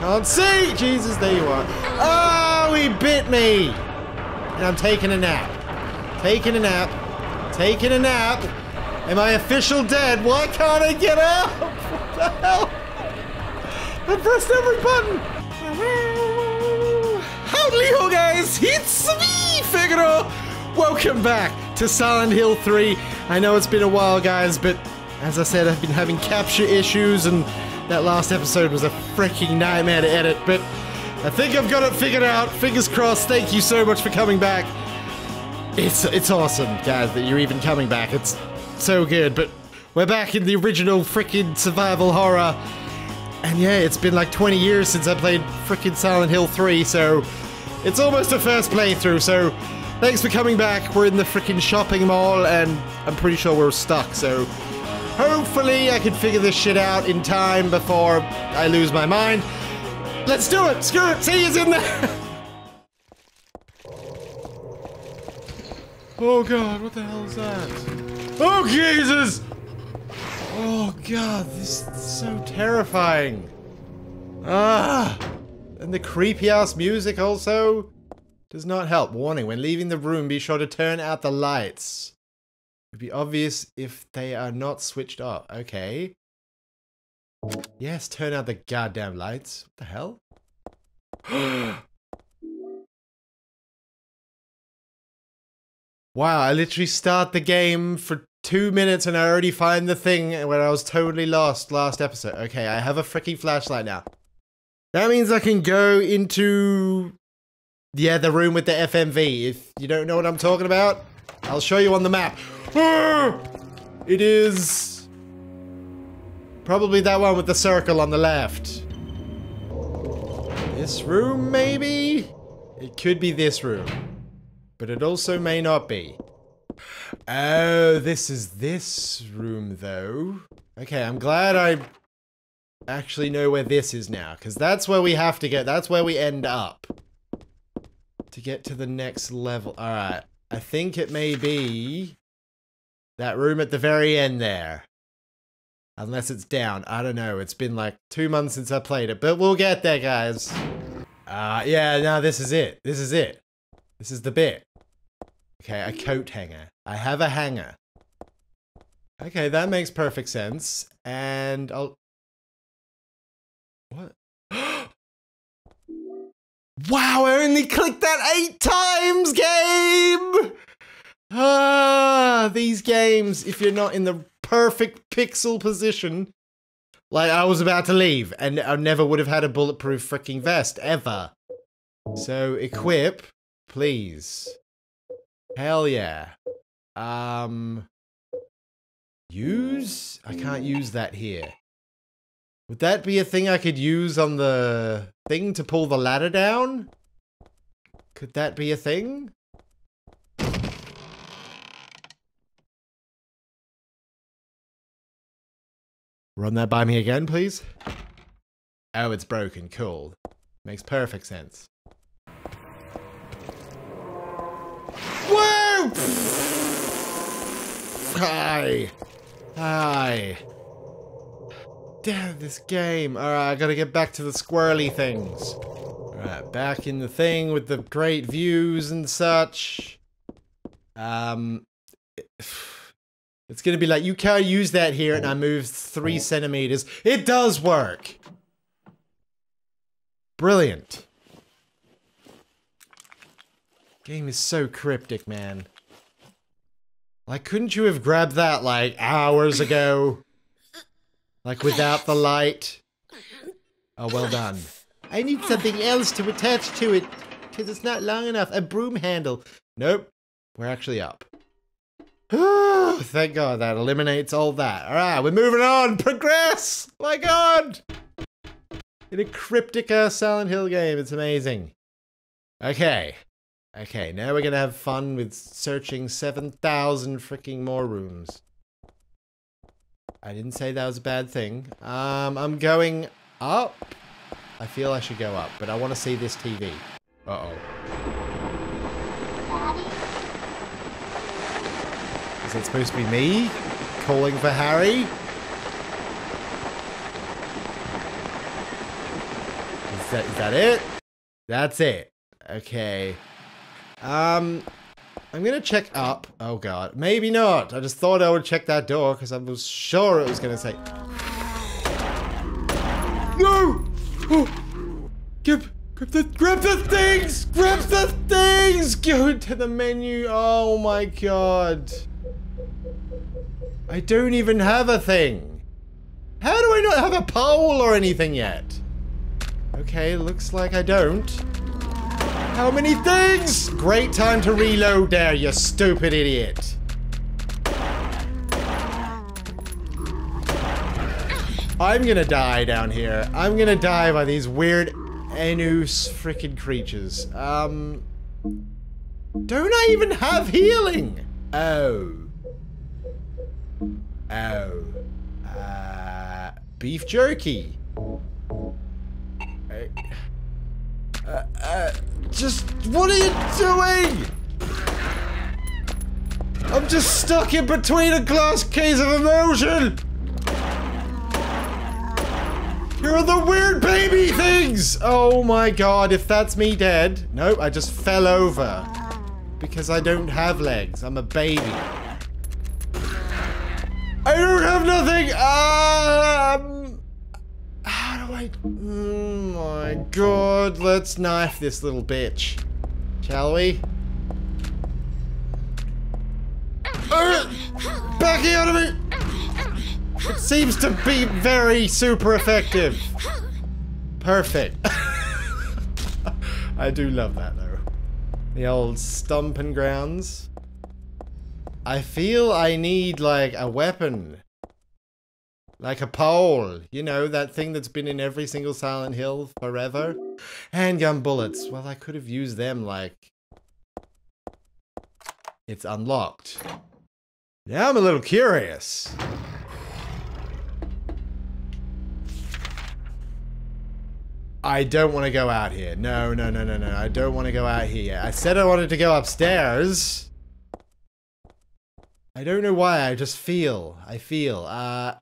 Can't see! Jesus, there you are. Oh, he bit me! And I'm taking a nap. Taking a nap. Taking a nap. Am I official dead? Why can't I get up? What the hell? I pressed every button. Howdy ho guys, it's me, Figaro. Welcome back to Silent Hill 3. I know it's been a while guys, but as I said, I've been having capture issues and that last episode was a freaking nightmare to edit, but I think I've got it figured out. Fingers crossed. Thank you so much for coming back. It's it's awesome, guys, that you're even coming back. It's so good, but we're back in the original freaking survival horror. And yeah, it's been like 20 years since I played freaking Silent Hill 3, so it's almost a first playthrough, so thanks for coming back. We're in the freaking shopping mall, and I'm pretty sure we're stuck, so hopefully I can figure this shit out in time before I lose my mind. Let's do it! Screw it! See he's in there! oh god, what the hell is that? Oh Jesus! Oh god, this is so terrifying. Ah! And the creepy ass music also does not help. Warning, when leaving the room, be sure to turn out the lights. Would be obvious if they are not switched off. Okay. Yes, turn out the goddamn lights. What the hell? wow, I literally start the game for two minutes and I already find the thing where I was totally lost last episode. Okay, I have a freaking flashlight now. That means I can go into, yeah, the room with the FMV. If you don't know what I'm talking about, I'll show you on the map. It is probably that one with the circle on the left. This room, maybe? It could be this room. But it also may not be. Oh, this is this room, though. Okay, I'm glad I actually know where this is now. Because that's where we have to get. That's where we end up. To get to the next level. Alright. I think it may be... That room at the very end there. Unless it's down. I don't know. It's been like two months since I played it. But we'll get there, guys. Uh, yeah, now this is it. This is it. This is the bit. Okay, a coat hanger. I have a hanger. Okay, that makes perfect sense. And I'll... What? Wow, I only clicked that eight times, game! Ah, these games, if you're not in the perfect pixel position, like I was about to leave, and I never would have had a bulletproof freaking vest, ever. So, equip, please. Hell yeah. Um, use? I can't use that here. Would that be a thing I could use on the thing to pull the ladder down? Could that be a thing? Run that by me again, please. Oh, it's broken. Cool. Makes perfect sense. Whoa! Hi. Hi. Damn, this game. Alright, I gotta get back to the squirrely things. Alright, back in the thing with the great views and such. Um... It's gonna be like, you can't use that here, and I moved three centimeters. It does work! Brilliant. Game is so cryptic, man. Like, couldn't you have grabbed that, like, hours ago? Like, without the light? Oh, well done. I need something else to attach to it, because it's not long enough. A broom handle. Nope. We're actually up. Thank God that eliminates all that. All right, we're moving on. Progress. My God. In a cryptic uh, Silent Hill game, it's amazing. Okay. Okay, now we're gonna have fun with searching 7,000 freaking more rooms. I didn't say that was a bad thing. Um, I'm going up. I feel I should go up, but I want to see this TV. Uh-oh. Is it supposed to be me? Calling for Harry? that, is that it? That's it. Okay. Um, I'm gonna check up. Oh god, maybe not. I just thought I would check that door because I was sure it was gonna say. No! Oh. Grab, grab the, grab the things! Grab the things! Go to the menu. Oh my god. I don't even have a thing. How do I not have a pole or anything yet? Okay, looks like I don't. How many things? Great time to reload there, you stupid idiot. I'm gonna die down here. I'm gonna die by these weird Anus freaking creatures. Um... Don't I even have healing? Oh. Oh. Uh... Beef jerky. Hey. Uh, uh, just, what are you doing? I'm just stuck in between a glass case of emotion. Here are the weird baby things! Oh my god, if that's me dead. Nope, I just fell over. Because I don't have legs. I'm a baby. I don't have nothing! Um... I... Oh my god, let's knife this little bitch. Shall we? Backing out of me! It seems to be very super effective. Perfect. I do love that though. The old stomping grounds. I feel I need like a weapon. Like a pole. You know, that thing that's been in every single Silent Hill forever. Handgun bullets. Well, I could have used them like... It's unlocked. Now I'm a little curious. I don't want to go out here. No, no, no, no, no. I don't want to go out here. I said I wanted to go upstairs. I don't know why. I just feel. I feel. Uh.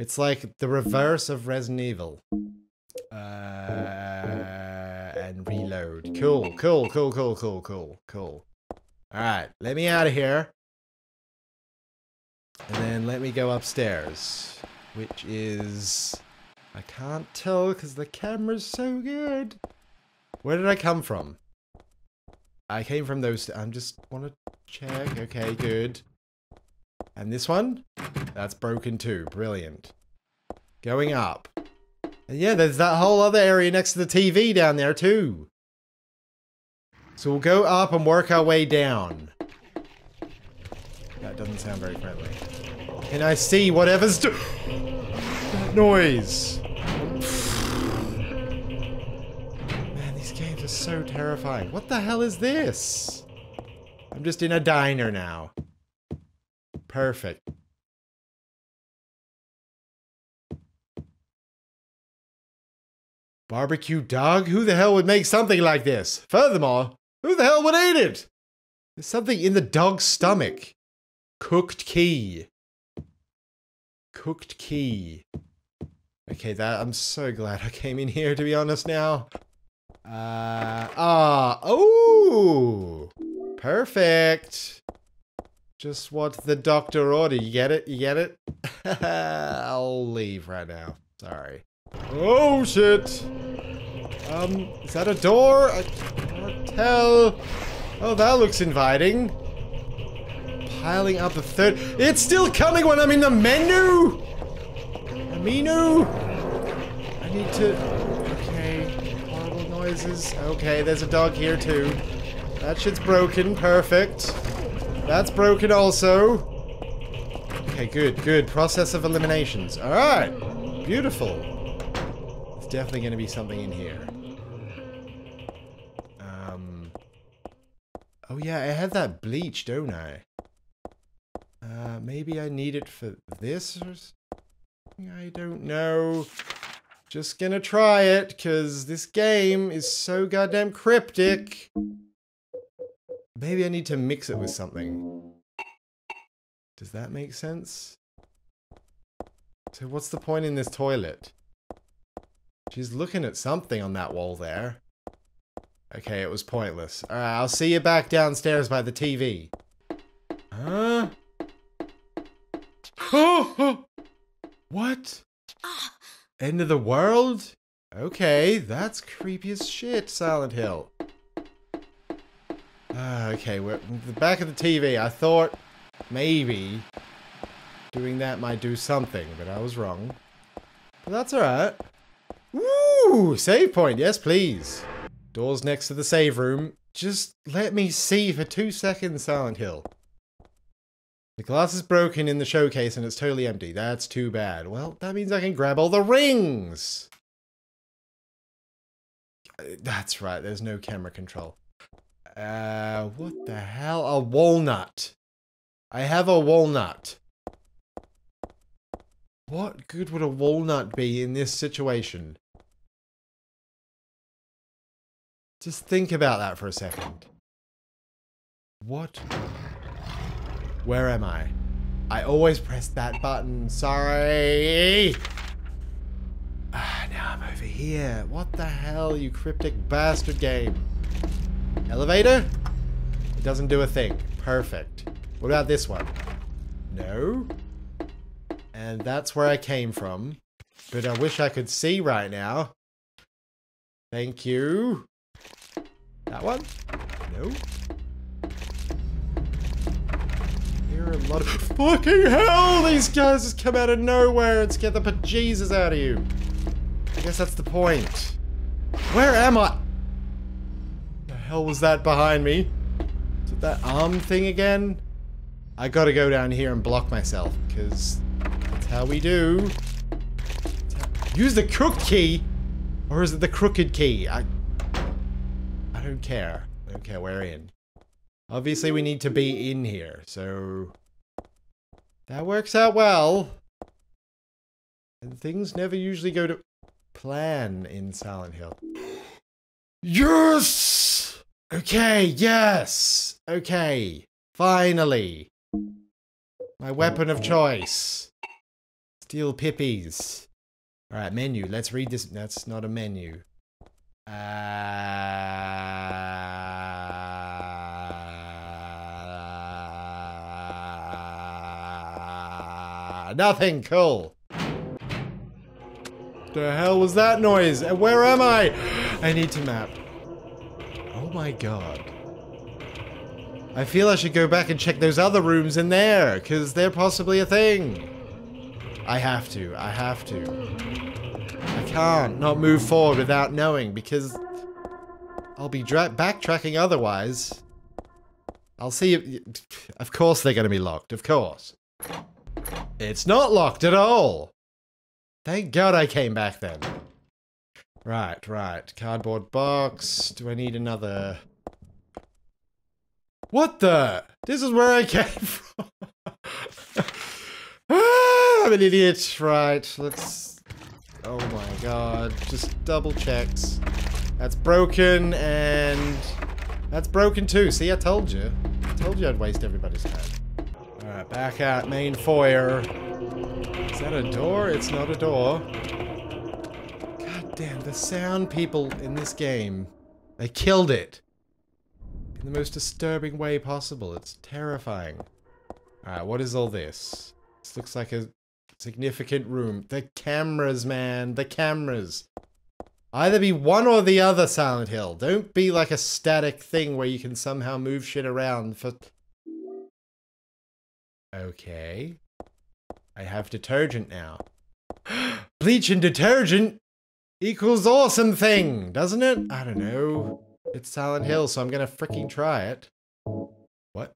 It's like the reverse of Resident Evil. Uh, and reload. Cool, cool, cool, cool, cool, cool, cool. Alright, let me out of here. And then let me go upstairs. Which is... I can't tell because the camera's so good. Where did I come from? I came from those... I'm just want to check. Okay, good. And this one? That's broken too. Brilliant. Going up. And yeah, there's that whole other area next to the TV down there too. So we'll go up and work our way down. That doesn't sound very friendly. Can I see whatever's do- That noise. Man, these games are so terrifying. What the hell is this? I'm just in a diner now. Perfect. Barbecue dog? Who the hell would make something like this? Furthermore, who the hell would eat it? There's something in the dog's stomach. Cooked key. Cooked key. Okay, that I'm so glad I came in here to be honest now. Uh ah oh perfect. Just what the doctor ordered. You get it? You get it? I'll leave right now. Sorry. Oh shit. Um, is that a door? I can't tell. Oh, that looks inviting. Piling up a third. It's still coming when I'm in the menu! Aminu! I need to... Okay. Horrible noises. Okay, there's a dog here too. That shit's broken. Perfect. That's broken also. Okay, good, good. Process of eliminations. Alright. Beautiful. There's definitely going to be something in here. Um... Oh yeah, I have that bleach, don't I? Uh, maybe I need it for this or I don't know. Just gonna try it, because this game is so goddamn cryptic. Maybe I need to mix it with something. Does that make sense? So what's the point in this toilet? She's looking at something on that wall there. Okay, it was pointless. Alright, I'll see you back downstairs by the TV. Huh? What? End of the world? Okay, that's creepy as shit, Silent Hill. Uh, okay, we're the back of the TV. I thought maybe doing that might do something, but I was wrong. But that's alright. Woo! Save point, yes please. Doors next to the save room. Just let me see for two seconds, Silent Hill. The glass is broken in the showcase and it's totally empty. That's too bad. Well, that means I can grab all the rings! Uh, that's right, there's no camera control. Uh, what the hell? A walnut. I have a walnut. What good would a walnut be in this situation? Just think about that for a second. What? Where am I? I always press that button. Sorry. Ah, now I'm over here. What the hell, you cryptic bastard game? Elevator? It doesn't do a thing. Perfect. What about this one? No. And that's where I came from. But I wish I could see right now. Thank you. That one? No. There are a lot of- Fucking hell! These guys just come out of nowhere and scare the bejesus out of you. I guess that's the point. Where am I? Hell was that behind me? Is it that arm thing again? I gotta go down here and block myself, because that's how we do. Use the crook key! Or is it the crooked key? I I don't care. I don't care, we're in. Obviously we need to be in here, so... That works out well. And things never usually go to plan in Silent Hill. Yes! Okay, yes! Okay, finally. My weapon of choice. Steel pippies. Alright, menu. Let's read this. That's not a menu. Uh, nothing cool. The hell was that noise? Where am I? I need to map. My god. I feel I should go back and check those other rooms in there, because they're possibly a thing. I have to. I have to. I can't not move forward without knowing, because I'll be backtracking otherwise. I'll see if... Of course they're going to be locked, of course. It's not locked at all. Thank God I came back then. Right, right. Cardboard box. Do I need another... What the? This is where I came from. ah, I'm an idiot. Right, let's... Oh my god. Just double checks. That's broken, and... That's broken too. See, I told you. I told you I'd waste everybody's time. Alright, back out main foyer. Is that a door? It's not a door. Damn, the sound people in this game. They killed it. In the most disturbing way possible. It's terrifying. Alright, what is all this? This looks like a significant room. The cameras, man. The cameras. Either be one or the other, Silent Hill. Don't be like a static thing where you can somehow move shit around for... Okay. I have detergent now. Bleach and detergent equals awesome thing, doesn't it? I don't know. It's Silent Hill, so I'm gonna freaking try it. What?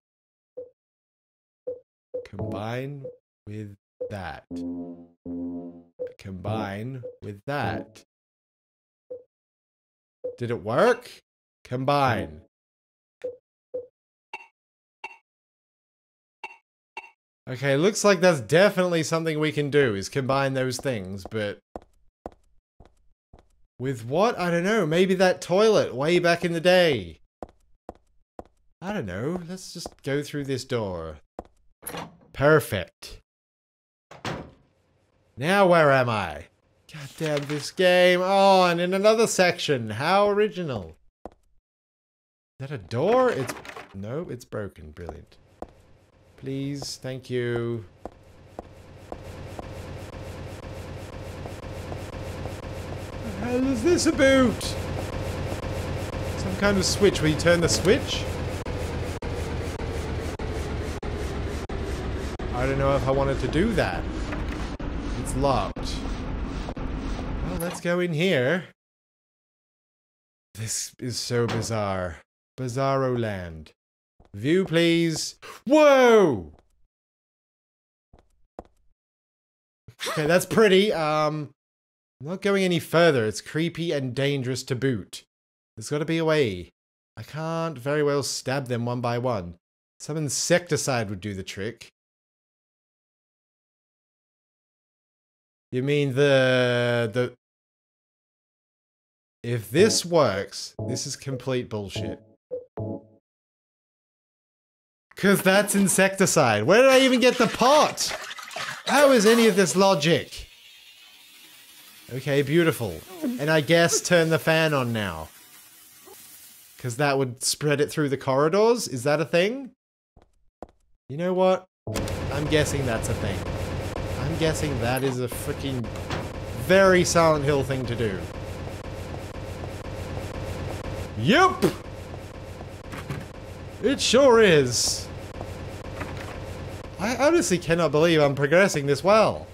Combine with that. Combine with that. Did it work? Combine. Okay, looks like that's definitely something we can do, is combine those things, but... With what? I don't know. Maybe that toilet way back in the day. I don't know. Let's just go through this door. Perfect. Now where am I? God damn this game. Oh, and in another section. How original. Is that a door? It's... No, it's broken. Brilliant. Please, thank you. What the hell is this about? Some kind of switch where you turn the switch? I don't know if I wanted to do that. It's locked. Well, let's go in here. This is so bizarre. Bizarro land. View, please. Whoa! Okay, that's pretty. Um, I'm not going any further. It's creepy and dangerous to boot. There's got to be a way. I can't very well stab them one by one. Some insecticide would do the trick. You mean the the If this works, this is complete bullshit. Cause that's insecticide. Where did I even get the pot? How is any of this logic? Okay, beautiful. And I guess turn the fan on now. Because that would spread it through the corridors? Is that a thing? You know what? I'm guessing that's a thing. I'm guessing that is a freaking very Silent Hill thing to do. Yep! It sure is. I honestly cannot believe I'm progressing this well.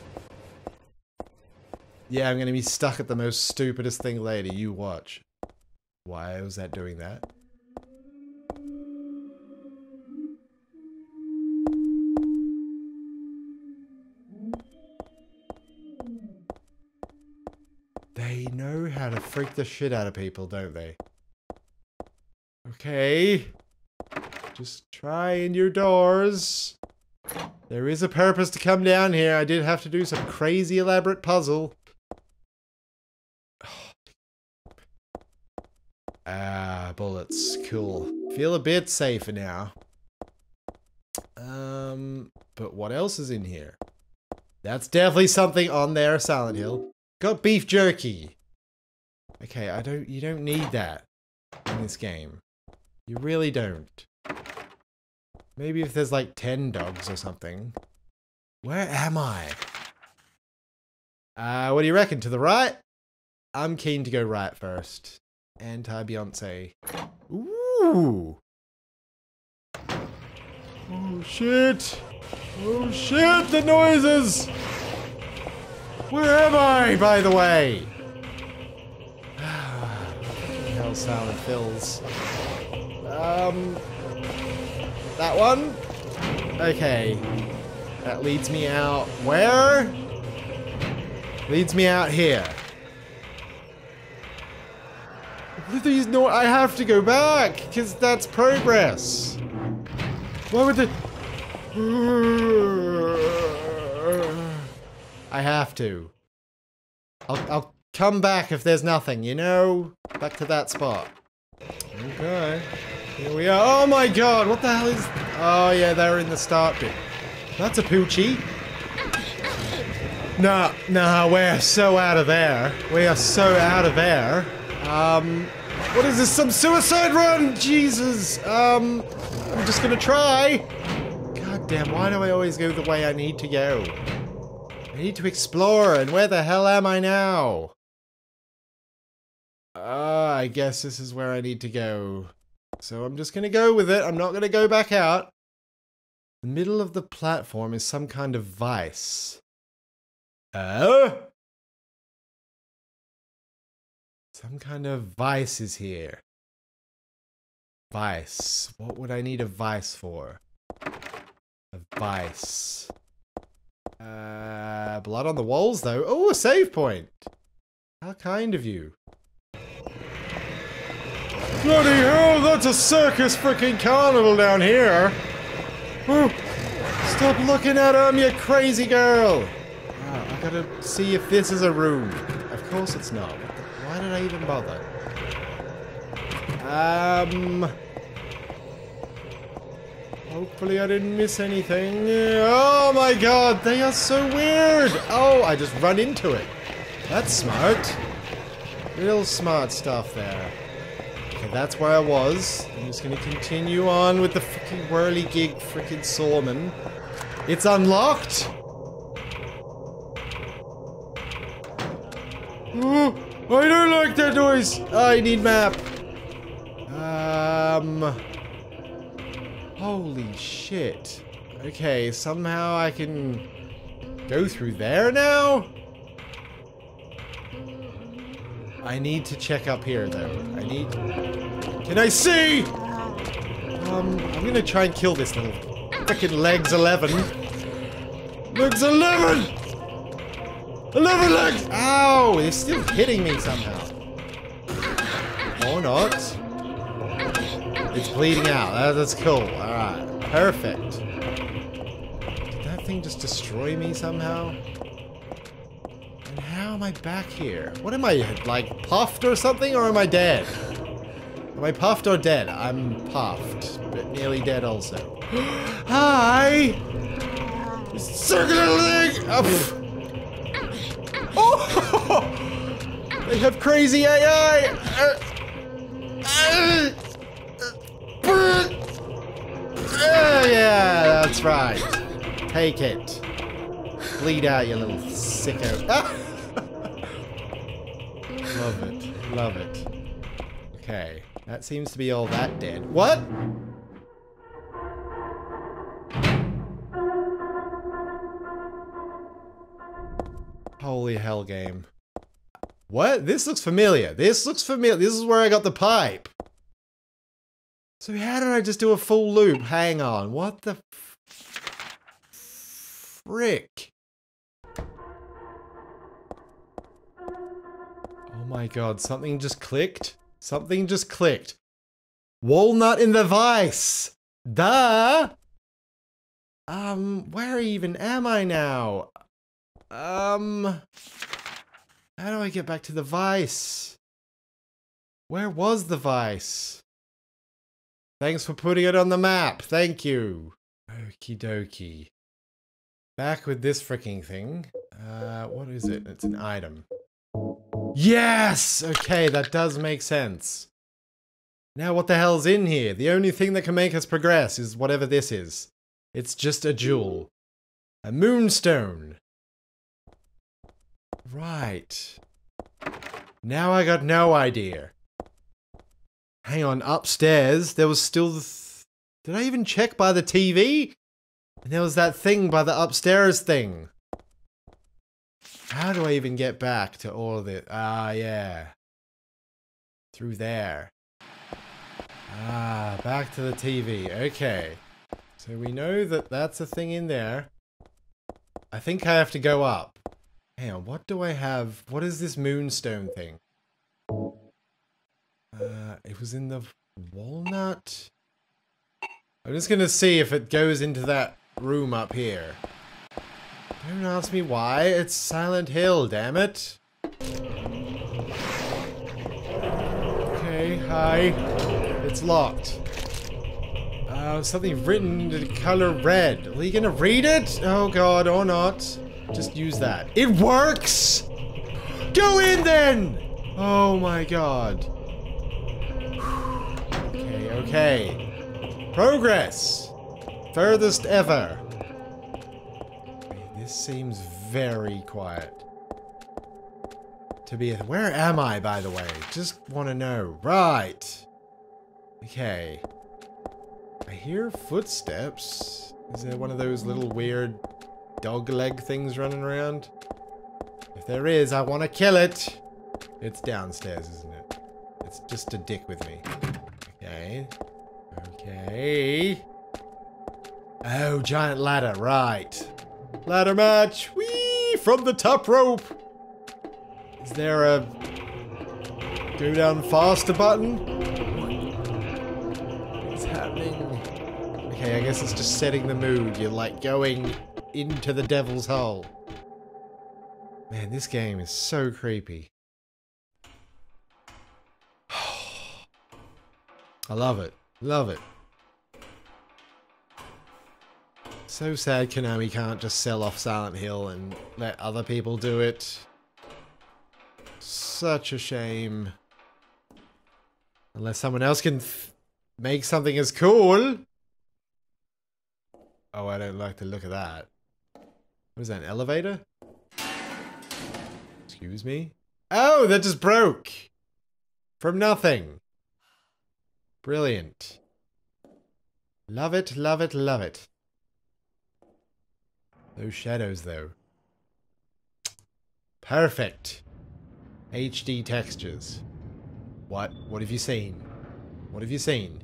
Yeah, I'm gonna be stuck at the most stupidest thing later. You watch. Why was that doing that? They know how to freak the shit out of people, don't they? Okay. Just try in your doors. There is a purpose to come down here. I did have to do some crazy elaborate puzzle. Ah, bullets. Cool. Feel a bit safer now. Um, but what else is in here? That's definitely something on there, Silent Hill. Got beef jerky. Okay, I don't, you don't need that in this game. You really don't. Maybe if there's like 10 dogs or something. Where am I? Uh, what do you reckon? To the right? I'm keen to go right first. Anti-Beyonce. Ooh! Oh shit! Oh shit, the noises! Where am I, by the way? Hell, Silent Hills. Um, that one? Okay. That leads me out where? Leads me out here. Please, no, I have to go back, because that's progress. Why would the... I have to. I'll, I'll come back if there's nothing, you know? Back to that spot. Okay. Here we are. Oh my god, what the hell is... Oh yeah, they're in the start bit. That's a poochie. Nah, nah, we're so out of there. We are so out of there. Um, what is this, some suicide run? Jesus. Um, I'm just gonna try. God damn, why do I always go the way I need to go? I need to explore, and where the hell am I now? Uh, I guess this is where I need to go. So I'm just gonna go with it. I'm not gonna go back out. The middle of the platform is some kind of vice. Oh? Some kind of vice is here. Vice. What would I need a vice for? A vice. Uh, blood on the walls, though. Oh, a save point. How kind of you. Bloody hell, that's a circus freaking carnival down here. Stop looking at him, you crazy girl. I gotta see if this is a room. Of course it's not. Did I even bother? Um... Hopefully I didn't miss anything. Oh my god, they are so weird! Oh, I just run into it. That's smart. Real smart stuff there. Okay, that's where I was. I'm just gonna continue on with the freaking whirly-gig freaking Sawman. It's unlocked! Oh, I don't like that noise! I need map! Um... Holy shit. Okay, somehow I can go through there now? I need to check up here, though. I need... Can I see? Um, I'm gonna try and kill this little frickin' legs 11. Legs 11! 11 legs! Ow! They're still hitting me somehow. Or not. It's bleeding out. That's cool. Alright. Perfect. Did that thing just destroy me somehow? And how am I back here? What am I, like, puffed or something? Or am I dead? Am I puffed or dead? I'm puffed, but nearly dead also. Hi! Circular leg! Oh, oh! They have crazy AI! Uh, uh, uh, yeah, that's right. Take it. Bleed out, you little sicko. love it. Love it. Okay. That seems to be all that dead. What? Holy hell game. What? This looks familiar. This looks familiar. This is where I got the pipe. So how did I just do a full loop? Hang on. What the frick? Oh my god, something just clicked. Something just clicked. Walnut in the vice. Duh. Um, where even am I now? Um, how do I get back to the vice? Where was the vice? Thanks for putting it on the map. Thank you. Okie dokie. Back with this freaking thing. Uh, what is it? It's an item. Yes! Okay, that does make sense. Now what the hell's in here? The only thing that can make us progress is whatever this is. It's just a jewel. A moonstone. Right. Now I got no idea. Hang on, upstairs, there was still the... Th Did I even check by the TV? And there was that thing by the upstairs thing. How do I even get back to all of it? Ah, yeah. Through there. Ah, back to the TV. Okay. So we know that that's a thing in there. I think I have to go up. Hang on, what do I have? What is this moonstone thing? Uh, it was in the walnut? I'm just gonna see if it goes into that room up here. Don't ask me why, it's Silent Hill, damn it. Okay, hi. It's locked. Uh, something written in the color red. Are you gonna read it? Oh god, or not. Just use that. It works! Go in then! Oh my god. Okay, okay. Progress! Furthest ever. This seems very quiet. To be where am I, by the way? Just want to know. Right. Okay. I hear footsteps. Is there one of those little weird dog leg things running around? If there is, I want to kill it. It's downstairs, isn't it? It's just a dick with me. Okay. Okay. Oh, giant ladder, right. Ladder match! Whee! From the top rope! Is there a go down faster button? What's happening? Okay, I guess it's just setting the mood. You're like going into the devil's hole. Man, this game is so creepy. I love it. Love it. So sad Konami can't just sell off Silent Hill and let other people do it. Such a shame. Unless someone else can make something as cool. Oh, I don't like the look of that. What is that, an elevator? Excuse me? Oh, that just broke! From nothing. Brilliant. Love it, love it, love it. Those shadows, though. Perfect. HD textures. What? What have you seen? What have you seen?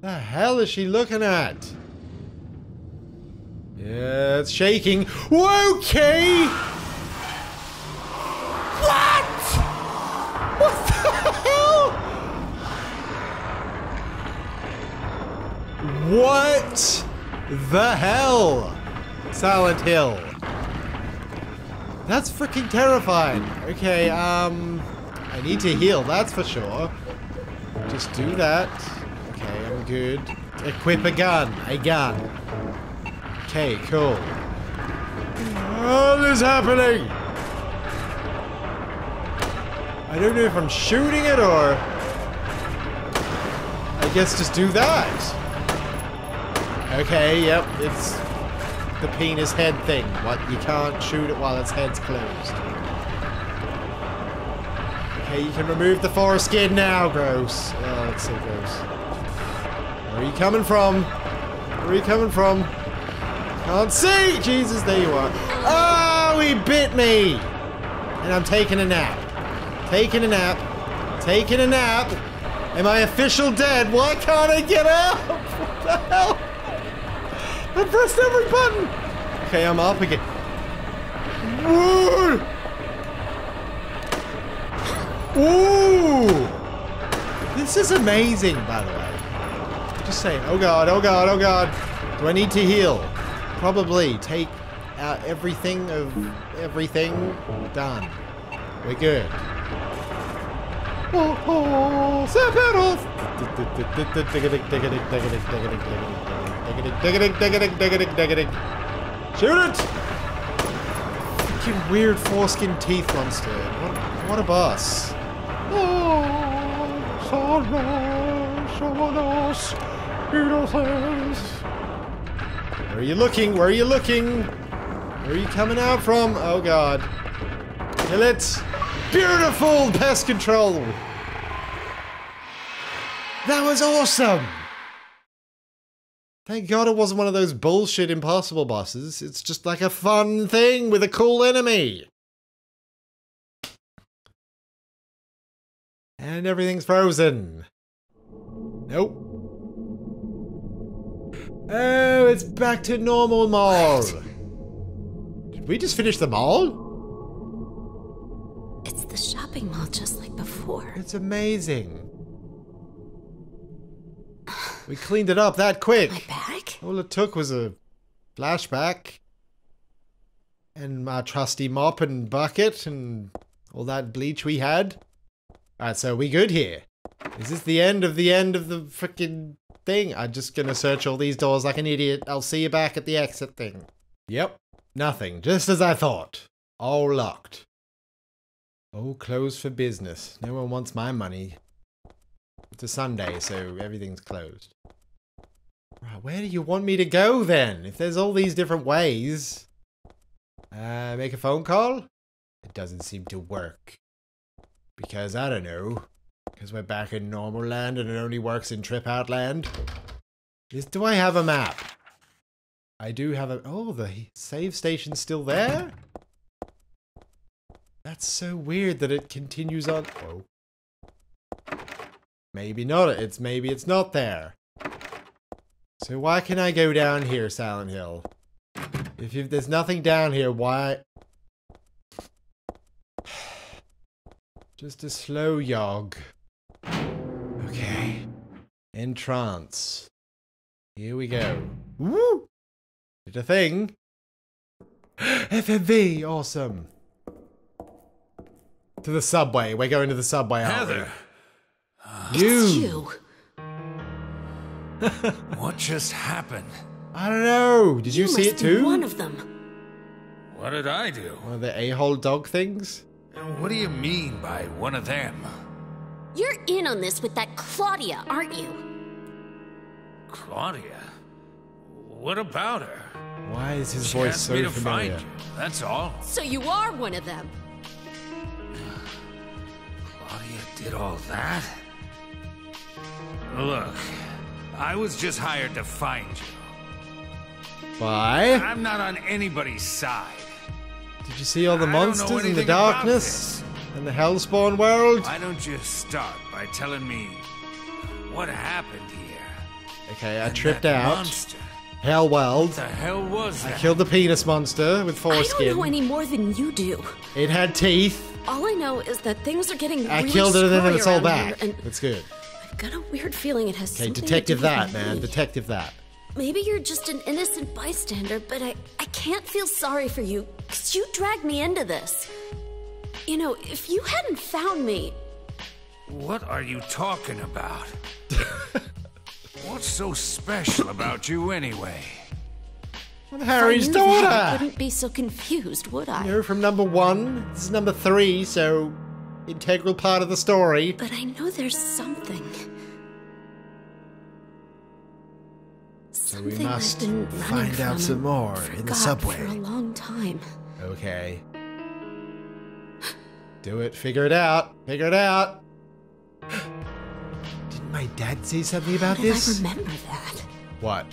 The hell is she looking at? Yeah, it's shaking. Okay! What? What the hell? What the hell? Silent Hill. That's freaking terrifying. Okay, um... I need to heal, that's for sure. Just do that. Okay, I'm good. Equip a gun. A gun. Okay, cool. What is happening? I don't know if I'm shooting it or... I guess just do that. Okay, yep, it's the penis head thing. What, you can't shoot it while its head's closed. Okay, you can remove the foreskin now, gross. Oh, that's so gross. Where are you coming from? Where are you coming from? Can't see! Jesus, there you are. Oh, he bit me! And I'm taking a nap. Taking a nap. Taking a nap. Am I official dead? Why can't I get up? What the hell? I pressed every button! Okay, I'm up again. Woo! Ooh! This is amazing, by the way. Just saying. Oh god, oh god, oh god. Do I need to heal? Probably. Take out everything of everything. Done. We're good. Oh, oh, set it off! Shoot it! Fucking weird foreskin teeth monster. What, what a boss. Where are you looking? Where are you looking? Where are you coming out from? Oh god. Kill it! Beautiful pest control! That was awesome! Thank god it wasn't one of those bullshit impossible bosses. It's just like a fun thing with a cool enemy. And everything's frozen. Nope. Oh, it's back to normal mall. Did we just finish the mall? It's the shopping mall just like before. It's amazing. We cleaned it up that quick. My bag? All it took was a flashback. And my trusty mop and bucket and all that bleach we had. Alright, so we good here? Is this the end of the end of the freaking thing? I'm just gonna search all these doors like an idiot. I'll see you back at the exit thing. Yep, nothing. Just as I thought. All locked. All closed for business. No one wants my money. It's a Sunday, so everything's closed. Right, where do you want me to go then? If there's all these different ways. Uh, make a phone call? It doesn't seem to work. Because, I don't know. Because we're back in normal land and it only works in trip out land. Is, do I have a map? I do have a... Oh, the save station's still there? That's so weird that it continues on... Oh. Maybe not. It's maybe it's not there. So why can I go down here, Silent Hill? If, if there's nothing down here, why... Just a slow yog. Okay. Entrance. Here we go. Woo! Did a thing. FMV! Awesome. To the subway. We're going to the subway, aren't Heather, we? You! It's you. what just happened? I don't know. Did you, see must it be too? One of them. What did I do? One of the a-hole dog things? What do you mean by one of them? You're in on this with that Claudia, aren't you? Claudia? What about her? Why is his She voice asked so me to familiar? find you. That's all. So you are one of them. Claudia did all that? Look, I was just hired to find you. Why? I'm not on anybody's side. Did you see all the I monsters in the anything about darkness? And the Hellspawn world? Why don't you start by telling me what happened here? Okay, I And tripped that out. Monster. Hell world. What the hell was that? I killed the penis monster with foreskin. I don't know any more than you do. It had teeth. All I know is that things are getting I really killed it and then it's all back. and That's good. I've got a weird feeling it has Okay, something detective to do that, with man. me. Detective that. Maybe you're just an innocent bystander, but I, I can't feel sorry for you, because you dragged me into this. You know, if you hadn't found me, What are you talking about? What's so special about you anyway? I'm Harry's if I knew I wouldn't be so confused, would I? You're from number one. This is number three, so integral part of the story. But I know there's something. So we Something I've must been running find out from some more in the forgot subway. For a long time. Okay. Do it. Figure it out. Figure it out. Didn't my dad say something about How this? I remember that? What?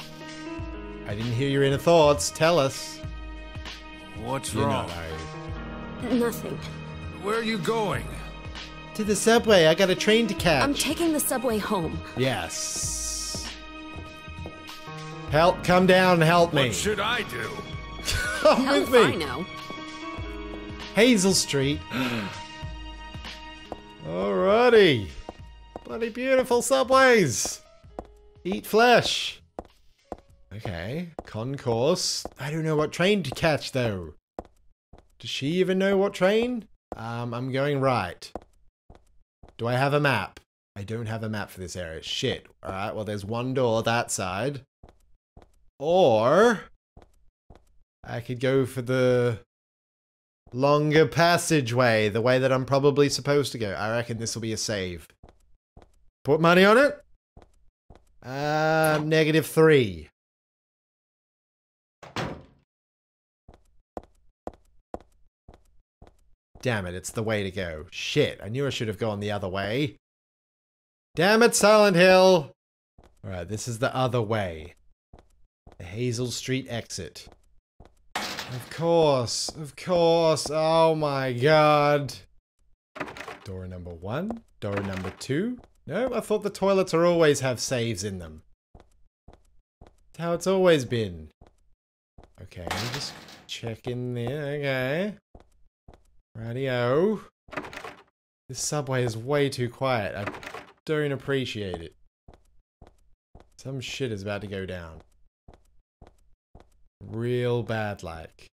I didn't hear your inner thoughts. Tell us. What's You're wrong? not, are you? Nothing. Where are you going? To the subway. I got a train to catch. I'm taking the subway home. yes. Help! Come down and help me. What should I do? Come Hell with if I me. know. Hazel Street. Alrighty. Bloody beautiful subways. Eat flesh. Okay. Concourse. I don't know what train to catch though. Does she even know what train? Um, I'm going right. Do I have a map? I don't have a map for this area. Shit. Alright, well there's one door that side. Or I could go for the longer passageway, the way that I'm probably supposed to go. I reckon this will be a save. Put money on it? Uh, negative three. Damn it, it's the way to go. Shit, I knew I should have gone the other way. Damn it, Silent Hill! Alright, this is the other way. The Hazel Street exit. Of course, of course. Oh my god. Door number one, door number two. No, I thought the toilets are always have saves in them. That's how it's always been. Okay, let me just check in there. Okay. Radio. This subway is way too quiet. I don't appreciate it. Some shit is about to go down real bad like.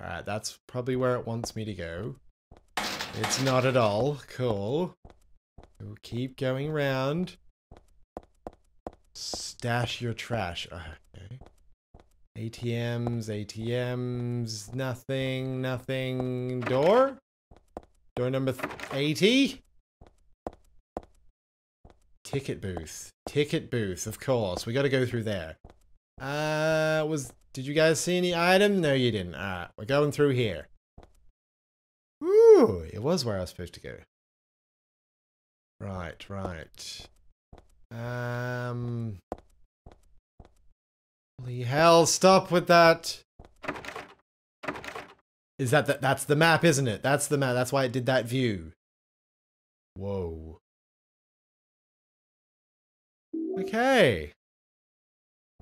Alright, that's probably where it wants me to go. It's not at all. Cool. We'll keep going round. Stash your trash. Okay. ATMs, ATMs, nothing, nothing. Door? Door number 80? Ticket booth. Ticket booth, of course. We gotta go through there. Uh, was did you guys see any item? No, you didn't. Alright, we're going through here. Ooh, it was where I was supposed to go. Right, right. Um. Holy hell, stop with that. Is that, that that's the map, isn't it? That's the map. That's why it did that view. Whoa. Okay.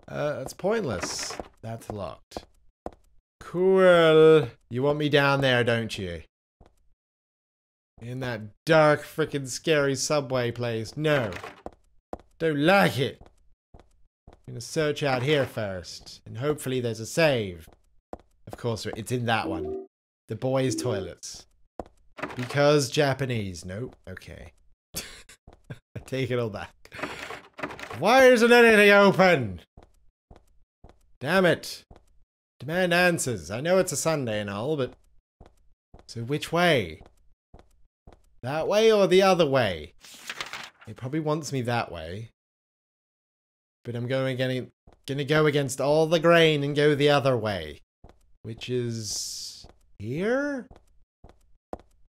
Uh, that's pointless. That's locked. Cool. You want me down there, don't you? In that dark, freaking scary subway place. No. Don't like it. I'm gonna search out here first. And hopefully there's a save. Of course, it's in that one. The boys' toilets. Because Japanese. Nope. Okay. I take it all back. Why isn't anything open? Damn it. Demand answers. I know it's a Sunday and all, but. So which way? That way or the other way? It probably wants me that way. But I'm going again, gonna go against all the grain and go the other way. Which is here?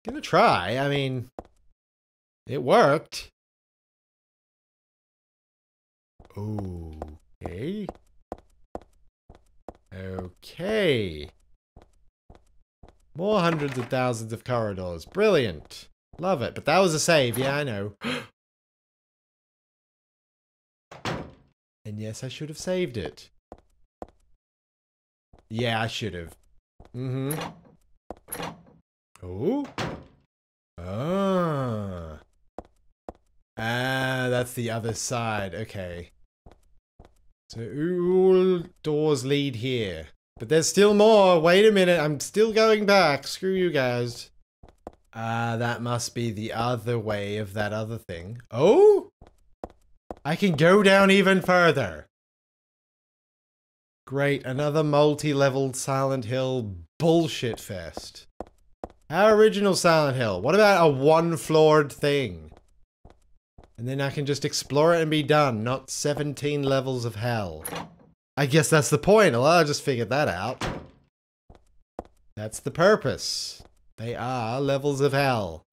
Gonna try. I mean, it worked. Okay. Okay. More hundreds of thousands of corridors. Brilliant. Love it. But that was a save. Yeah, I know. and yes, I should have saved it. Yeah, I should have. Mm-hmm. Oh. Ah. Ah, that's the other side. Okay. So all doors lead here. But there's still more. Wait a minute. I'm still going back. Screw you guys. Ah, uh, that must be the other way of that other thing. Oh? I can go down even further. Great. Another multi-leveled Silent Hill bullshit fest. Our original Silent Hill. What about a one-floored thing? And then I can just explore it and be done, not 17 levels of hell. I guess that's the point. Well, I just figured that out. That's the purpose. They are levels of hell.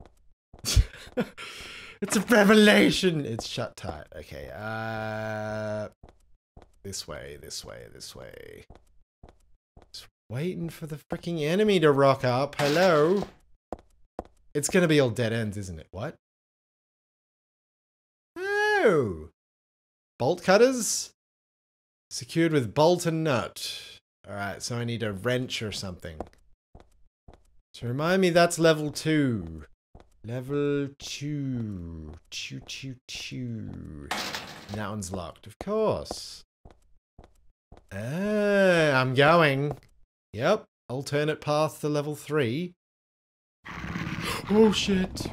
it's a revelation! It's shut tight. Okay, uh... This way, this way, this way. Just waiting for the freaking enemy to rock up. Hello? It's gonna be all dead ends, isn't it? What? Oh! Bolt cutters? Secured with bolt and nut. Alright, so I need a wrench or something. So remind me that's level 2. Level 2. Choo choo choo. And that one's locked, of course. Ah, I'm going. Yep, alternate path to level 3. Oh shit.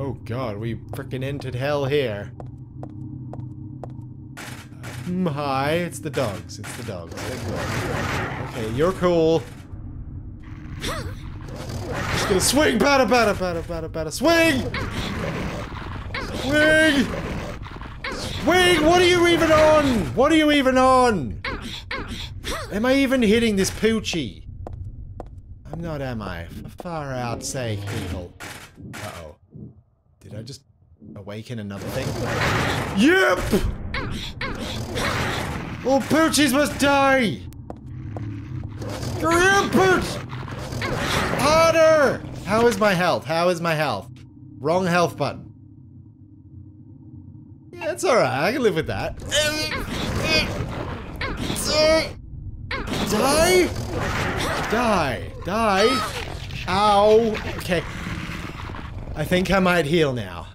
Oh god, we freaking entered hell here. Um, hi, it's the dogs. It's the dogs. Okay, you're cool. Just gonna swing, batter, batter, batter, batter, batter, swing! Swing! Swing! What are you even on? What are you even on? Am I even hitting this poochie? I'm not, am I? For far out sake, people. Uh-oh. Did I hmm. just awaken another thing? Yep! All poochies must die! Hurry Pooch! Harder! How is my health? How is my health? Wrong health button. Yeah, it's alright. I can live with that. Die! Die! Die! Ow! Okay. I think I might heal now.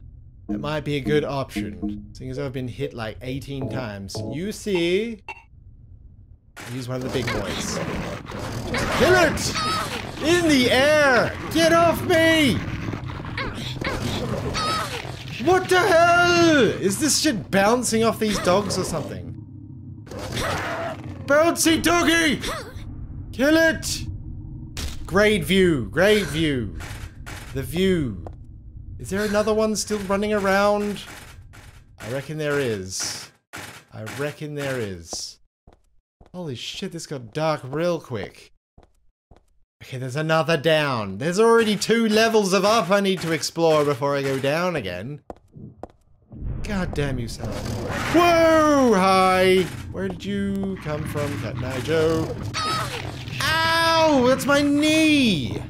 That might be a good option, seeing as I've been hit like 18 times. You see? Use one of the big boys. Just kill it! In the air! Get off me! What the hell? Is this shit bouncing off these dogs or something? Bouncy doggy! Kill it! Great view, great view. The view. Is there another one still running around? I reckon there is. I reckon there is. Holy shit, this got dark real quick. Okay, there's another down. There's already two levels of up I need to explore before I go down again. God damn you, Sal. Whoa! Hi! Where did you come from, Cat Joe? Ow! That's my knee!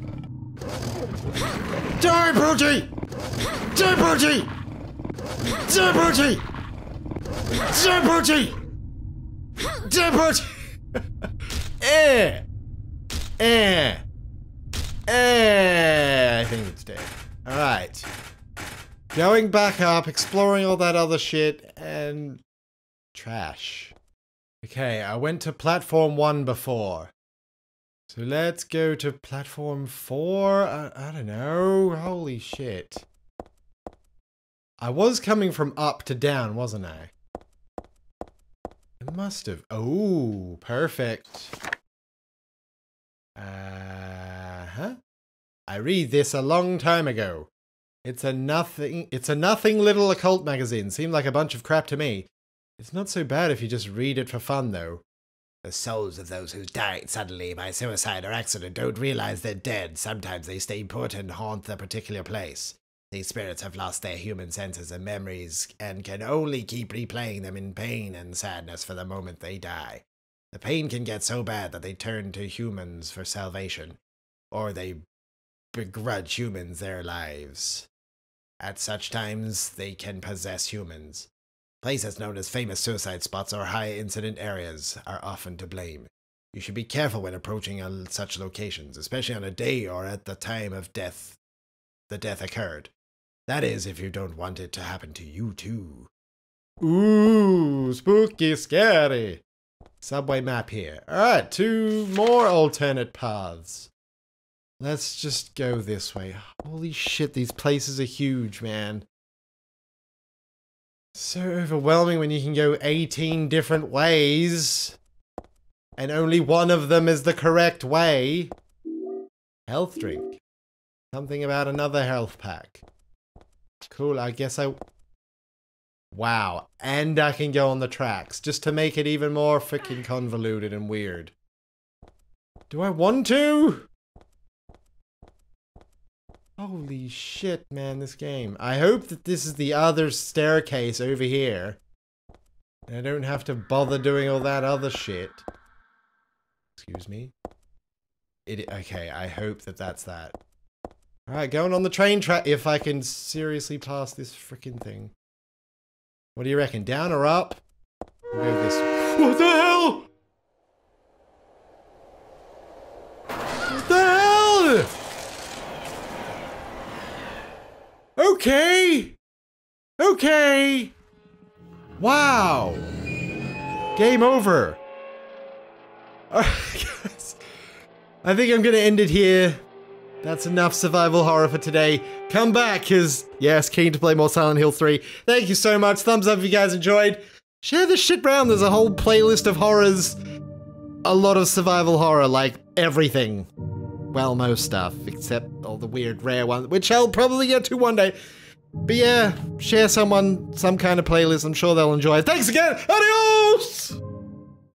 Die, Poochie! Die, Poochie! Die, Poochie! eh! Eh! Eh! I think it's dead. Alright. Going back up, exploring all that other shit, and... Trash. Okay, I went to platform 1 before. So let's go to platform four. I, I don't know. Holy shit. I was coming from up to down, wasn't I? I must have. Oh, perfect. Uh-huh. I read this a long time ago. It's a nothing it's a nothing little occult magazine. Seemed like a bunch of crap to me. It's not so bad if you just read it for fun though. The souls of those who died suddenly by suicide or accident don't realize they're dead. Sometimes they stay put and haunt the particular place. These spirits have lost their human senses and memories and can only keep replaying them in pain and sadness for the moment they die. The pain can get so bad that they turn to humans for salvation, or they begrudge humans their lives. At such times, they can possess humans. Places known as famous suicide spots or high incident areas are often to blame. You should be careful when approaching such locations, especially on a day or at the time of death the death occurred. That is, if you don't want it to happen to you too. Ooh, spooky, scary. Subway map here. Alright, two more alternate paths. Let's just go this way. Holy shit, these places are huge, man. So overwhelming when you can go 18 different ways. And only one of them is the correct way. Health drink. Something about another health pack. Cool, I guess I... Wow, and I can go on the tracks, just to make it even more freaking convoluted and weird. Do I want to? Holy shit, man, this game. I hope that this is the other staircase over here. And I don't have to bother doing all that other shit. Excuse me. It, okay, I hope that that's that. Alright, going on the train track if I can seriously pass this freaking thing. What do you reckon? Down or up? We'll go this. What the hell? What the hell? Okay. Okay. Wow. Game over. I think I'm gonna end it here. That's enough survival horror for today. Come back, because, yes, keen to play more Silent Hill 3. Thank you so much. Thumbs up if you guys enjoyed. Share this shit around. There's a whole playlist of horrors. A lot of survival horror, like everything. Well, most stuff, except all the weird rare ones, which I'll probably get to one day. But yeah, share someone, some kind of playlist. I'm sure they'll enjoy it. Thanks again. Adios!